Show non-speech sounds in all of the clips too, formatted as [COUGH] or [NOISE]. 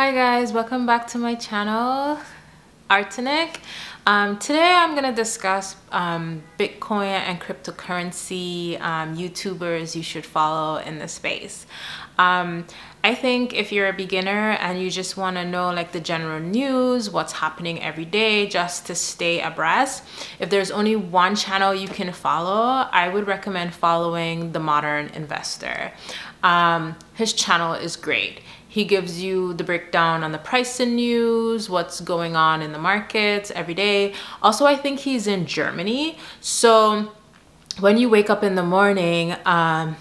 Hi guys, welcome back to my channel, Artinek. Um, today I'm going to discuss um, Bitcoin and cryptocurrency um, YouTubers you should follow in the space. Um, I think if you're a beginner and you just want to know like the general news, what's happening every day just to stay abreast, if there's only one channel you can follow, I would recommend following The Modern Investor. Um, his channel is great. He gives you the breakdown on the price and news, what's going on in the markets every day. Also, I think he's in Germany. So when you wake up in the morning, um,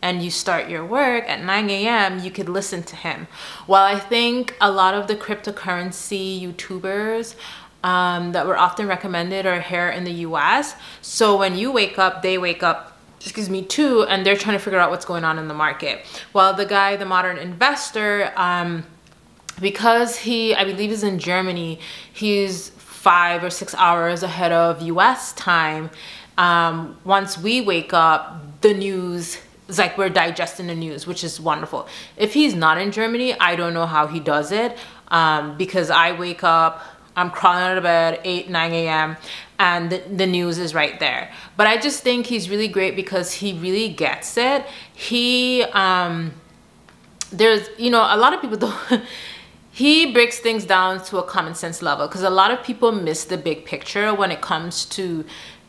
and you start your work at 9 a.m., you could listen to him. While I think a lot of the cryptocurrency YouTubers um, that were often recommended are here in the US. So when you wake up, they wake up excuse me, too, and they're trying to figure out what's going on in the market. While the guy, the modern investor, um, because he, I believe is in Germany, he's five or six hours ahead of US time. Um, once we wake up, the news it's like we're digesting the news, which is wonderful. If he's not in Germany, I don't know how he does it um, because I wake up, I'm crawling out of bed 8, 9 a.m. and the, the, news is right there. But I just think he's really great because he really gets it. He, um, there's, you know, a lot of people [LAUGHS] don't, he breaks things down to a common sense level because a lot of people miss the big picture when it comes to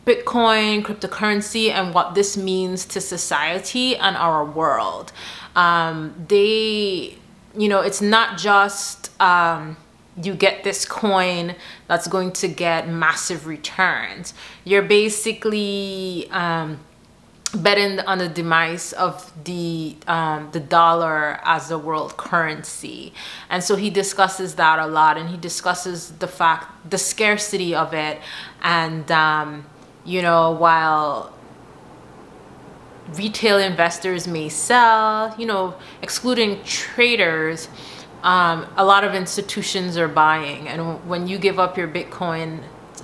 Bitcoin, cryptocurrency, and what this means to society and our world. Um, they, you know, it's not just, um, you get this coin that's going to get massive returns. You're basically um, betting on the demise of the um, the dollar as the world currency, and so he discusses that a lot, and he discusses the fact the scarcity of it, and um, you know while retail investors may sell, you know, excluding traders um, a lot of institutions are buying. And when you give up your bitcoin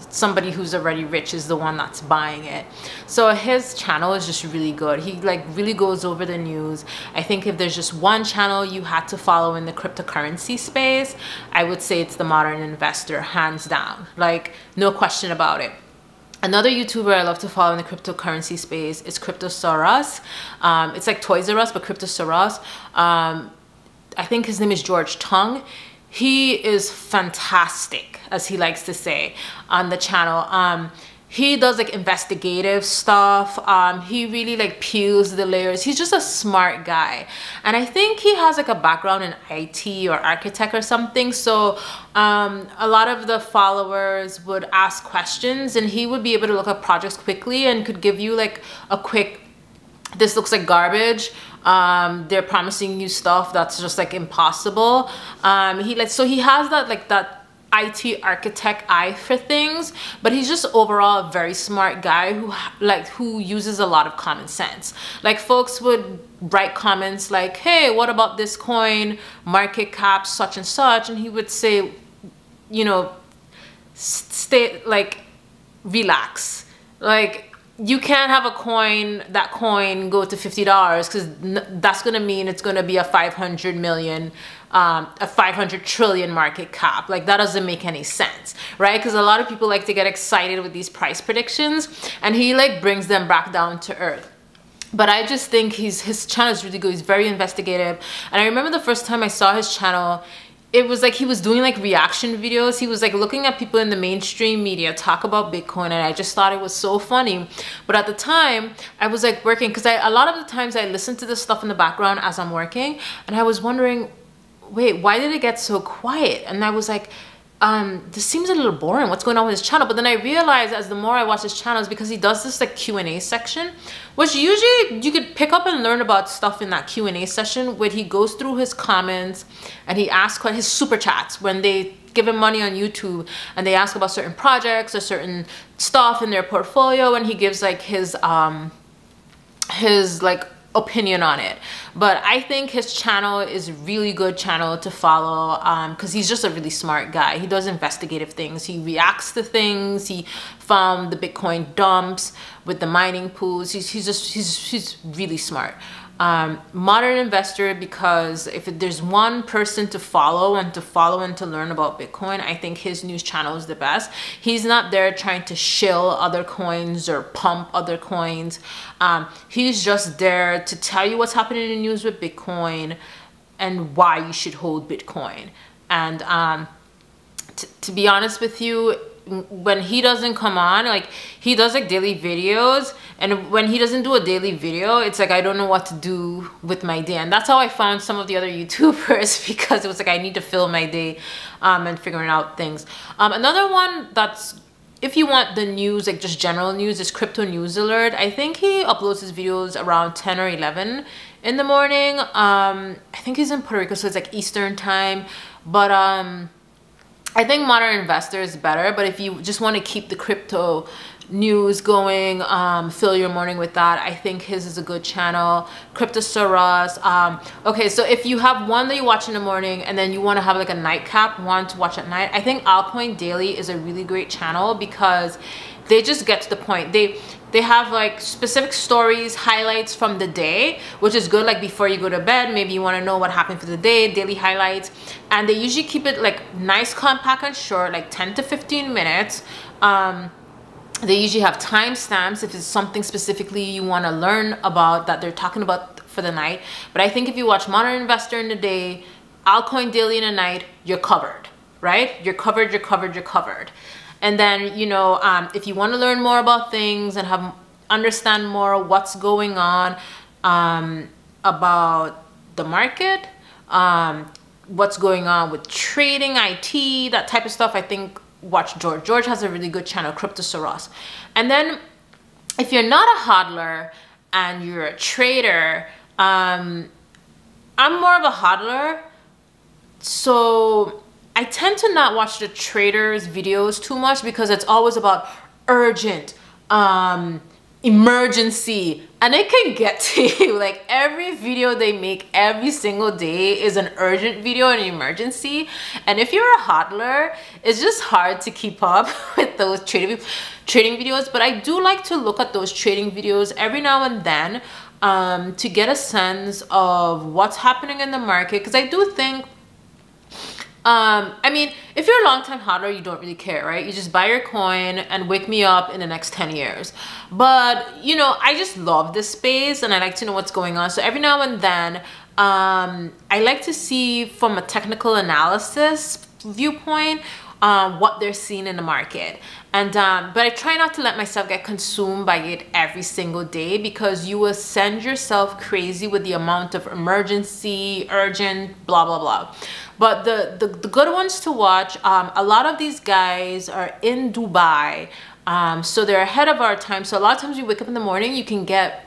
somebody who's already rich is the one that's buying it. So his channel is just really good. He like really goes over the news. I think if there's just one channel you had to follow in the cryptocurrency space i would say it's the modern investor hands down. Like no question about it. Another YouTuber I love to follow in the cryptocurrency space is CryptosRUs. Um, it's like Toys R Us, but CryptosRUs. Um, I think his name is George Tung. He is fantastic, as he likes to say on the channel. Um, he does like investigative stuff. Um, he really like peels the layers. He's just a smart guy. And I think he has like a background in IT or architect or something. So um, a lot of the followers would ask questions and he would be able to look up projects quickly and could give you like a quick, this looks like garbage um, they're promising you stuff that's just like impossible um, he like so he has that like that IT architect eye for things, but he's just overall a very smart guy who like who uses a lot of common sense. Like folks would write comments like, "Hey, what about this coin market cap such and such?" and he would say, you know, stay like relax. Like you can't have a coin that coin go to $50 because that's going to mean it's going to be a 500 million um, a 500 trillion market cap like that doesn't make any sense right because a lot of people like to get excited with these price predictions and he like brings them back down to earth but I just think he's his channel is really good. He's very investigative. And I remember the first time I saw his channel, it was like he was doing like reaction videos. He was like looking at people in the mainstream media talk about Bitcoin and I just thought it was so funny. But at the time I was like working because I a lot of the times I listen to this stuff in the background as I'm working and I was wondering, wait, why did it get so quiet? And I was like, um, this seems a little boring. What's going on with his channel? But then I realized as the more I watch his channel is because he does this like Q&A section, which usually you could pick up and learn about stuff in that Q&A session where he goes through his comments and he asks his super chats when they give him money on YouTube and they ask about certain projects or certain stuff in their portfolio and he gives like his, um, his like opinion on it but i think his channel is really good channel to follow because um, he's just a really smart guy he does investigative things he reacts to things he found the bitcoin dumps with the mining pools. He's, he's just, he's, he's really smart. Um, modern investor because if there's one person to follow and to follow and to learn about Bitcoin, I think his news channel is the best. He's not there trying to shill other coins or pump other coins. Um, he's just there to tell you what's happening in the news with Bitcoin and why you should hold Bitcoin. And um, to be honest with you, when he doesn't come on like he does like daily videos and when he doesn't do a daily video it's like i don't know what to do with my day. And that's how i found some of the other [LAUGHS] youtubers because it was like i need to fill my day um, and figuring out things. Um, another one that's if you want the news like just general news is crypto news alert. I think he uploads his videos around 10 or 11 in the morning. Um i think he's in puerto rico so it's like eastern time. But um I think Modern Investor is better, but if you just want to keep the crypto news going, um, fill your morning with that. I think his is a good channel. CryptosRUs. Um, okay, so if you have one that you watch in the morning and then you want to have like a nightcap, one to watch at night, I think Altcoin Daily is a really great channel because they just get to the point. They they have like specific stories, highlights from the day, which is good like before you go to bed. Maybe you want to know what happened for the day, daily highlights. And they usually keep it like nice, compact and short, like 10 to 15 minutes. Um, they usually have timestamps if it's something specifically you want to learn about that they're talking about for the night. But I think if you watch Modern Investor in the day, Altcoin Daily in the night, you're covered, right? You're covered, you're covered, you're covered. And then, you know, um, if you want to learn more about things and have understand more what's going on um, about the market, um, what's going on with trading, IT, that type of stuff, I think watch George. George has a really good channel, CryptosRUs. And then if you're not a hodler and you're a trader, um, I'm more of a hodler. So I tend to not watch the traders videos too much because it's always about urgent, um, emergency, and it can get [LAUGHS] to you. Like every video they make every single day is an urgent video, an emergency. And if you're a hodler, it's just hard to keep up [LAUGHS] with those trading, trading videos. But I do like to look at those trading videos every now and then um, to get a sense of what's happening in the market. Because I do think um, I mean, if you're a long time hodler, you don't really care, right? You just buy your coin and wake me up in the next 10 years. But, you know, I just love this space and I like to know what's going on. So every now and then, um, I like to see from a technical analysis viewpoint um, what they're seeing in the market. And um, but I try not to let myself get consumed by it every single day because you will send yourself crazy with the amount of emergency, urgent, blah blah blah. But the the, the good ones to watch, um, a lot of these guys are in Dubai, um, so they're ahead of our time. So a lot of times you wake up in the morning, you can get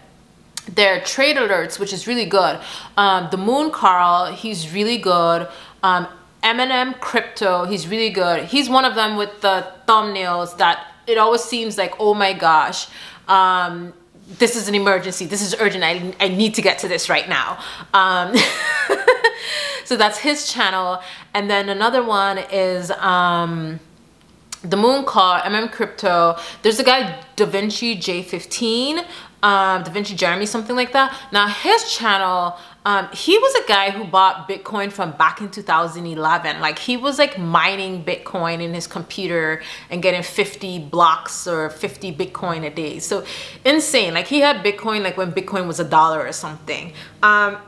their trade alerts, which is really good. Um, the Moon Carl, he's really good. Um, Eminem Crypto, he's really good. He's one of them with the thumbnails that it always seems like, oh my gosh, um, this is an emergency. This is urgent. I, I need to get to this right now. Um, [LAUGHS] so that's his channel. And then another one is um, the Moon Car, MM Crypto. There's a guy, DaVinci J15, um, DaVinci Jeremy, something like that. Now his channel, um, he was a guy who bought Bitcoin from back in 2011. Like he was like mining Bitcoin in his computer and getting 50 blocks or 50 Bitcoin a day. So insane. Like he had Bitcoin like when Bitcoin was a dollar or something. Um,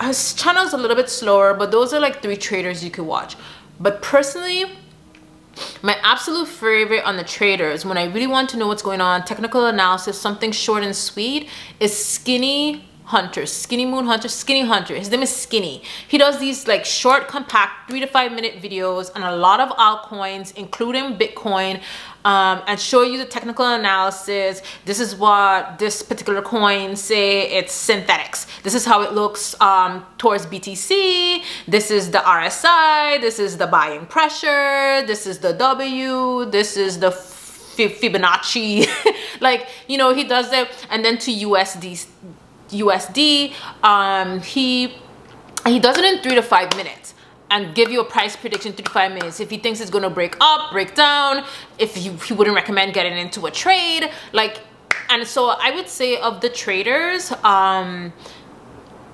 his channel's a little bit slower, but those are like three traders you could watch. But personally, my absolute favorite on the traders, when I really want to know what's going on, technical analysis, something short and sweet, is Skinny Hunter, Skinny Moon Hunter, Skinny Hunter. His name is Skinny. He does these like short, compact, three to five minute videos on a lot of altcoins, including Bitcoin, um, and show you the technical analysis. This is what this particular coin say it's Synthetix. This is how it looks um, towards BTC. This is the RSI. This is the buying pressure. This is the W. This is the Fibonacci. [LAUGHS] like, you know, he does it. And then to USD USD. Um, he he does it in three to five minutes and give you a price prediction three to five minutes. If he thinks it's gonna break up, break down, if he, he wouldn't recommend getting into a trade, like and so I would say of the traders, um,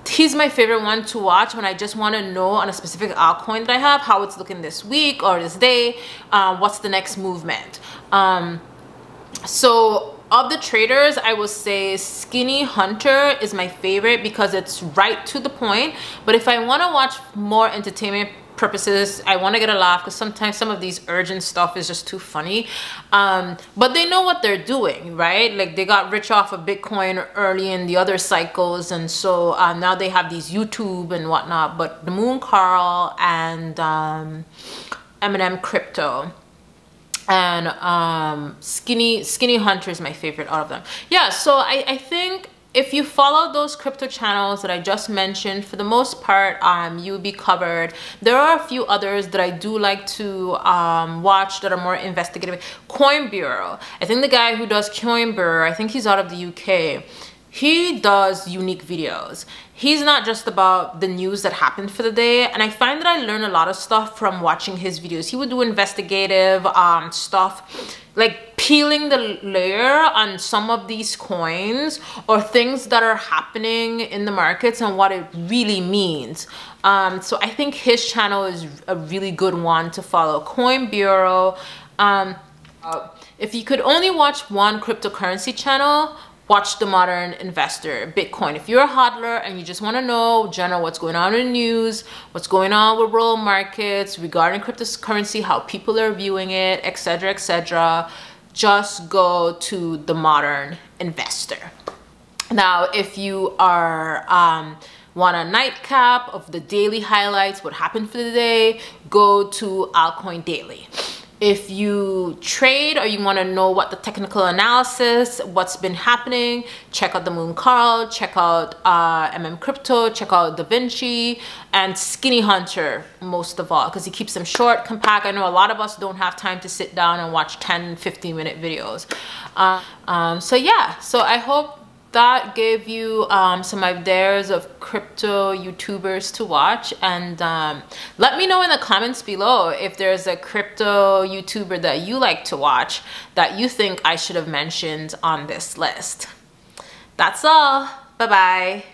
he's my favorite one to watch when I just want to know on a specific altcoin that I have how it's looking this week or this day, uh, what's the next movement. Um, so of the traders, I will say Skinny Hunter is my favorite because it's right to the point. But if I want to watch more entertainment purposes i want to get a laugh because sometimes some of these urgent stuff is just too funny. Um, but they know what they're doing right? Like they got rich off of bitcoin early in the other cycles and so uh, now they have these youtube and whatnot. But the moon carl and um, eminem crypto and um, skinny skinny hunter is my favorite out of them yeah so i i think if you follow those crypto channels that I just mentioned, for the most part, um, you'll be covered. There are a few others that I do like to um, watch that are more investigative. Coin Bureau. I think the guy who does Coin Bureau, I think he's out of the UK. He does unique videos. He's not just about the news that happened for the day. And I find that I learn a lot of stuff from watching his videos. He would do investigative um, stuff like peeling the layer on some of these coins or things that are happening in the markets and what it really means. Um, so I think his channel is a really good one to follow. Coin Bureau. Um, uh, if you could only watch one cryptocurrency channel, watch the modern investor bitcoin. If you're a hodler and you just want to know general what's going on in the news what's going on with world markets regarding cryptocurrency how people are viewing it etc etc just go to the modern investor. Now if you are um, want a nightcap of the daily highlights what happened for the day go to altcoin daily if you trade or you want to know what the technical analysis, what's been happening, check out the Moon Carl, check out uh, MM Crypto, check out Da Vinci, and Skinny Hunter most of all because he keeps them short, compact. I know a lot of us don't have time to sit down and watch 10, 15 minute videos. Uh, um, so yeah, so I hope that gave you um, some ideas of crypto YouTubers to watch. And um, let me know in the comments below if there's a crypto YouTuber that you like to watch that you think I should have mentioned on this list. That's all. Bye-bye.